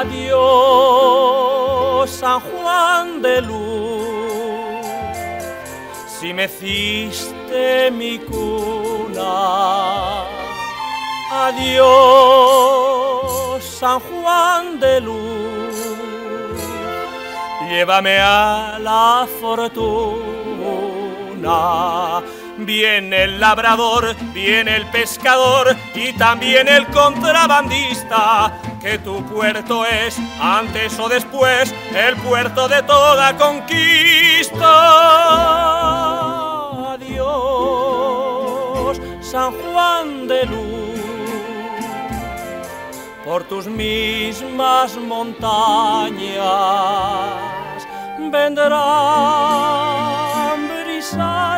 Adiós, San Juan de Luz, si meciste mi cuna. Adiós, San Juan de Luz, llévame a la fortuna. Viene el labrador, viene el pescador y también el contrabandista, que tu puerto es, antes o después, el puerto de toda conquista. Adiós, San Juan de Luz, por tus mismas montañas vendrán brisas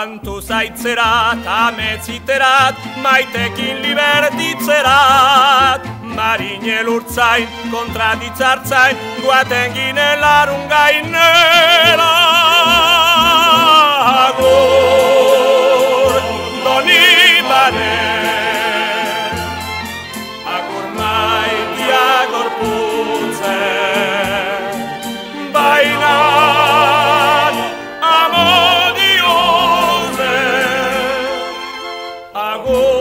Kantu zaitzerat, ametziterat, maitekin libertitzerat. Marinel urtzain, kontraditzartzain, guaten ginen larun gainera. Oh.